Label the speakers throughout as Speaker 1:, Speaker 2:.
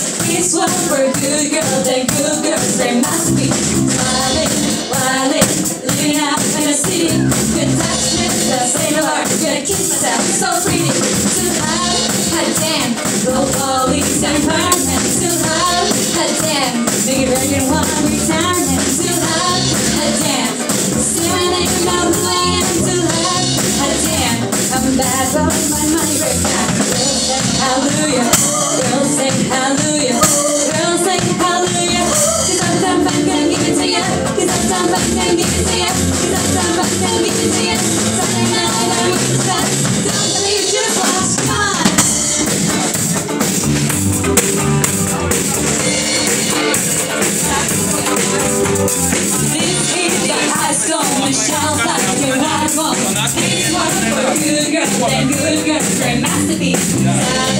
Speaker 1: This one for good girls and good girls. They must be wildin', wildin', living out in the city. Good touch with the sailor. Gonna kiss myself, so pretty. Too hot, hot damn. Go police and firemen. Too hot, hot damn. Big American one retirement. Too hot, hot damn. See my name, know who I am. Too hot, hot damn. I'm bad, but my money. Girls say hallelujah. Good girls and good girls, they masterpiece. Solid,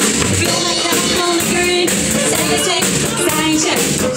Speaker 1: Take a